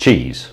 cheese.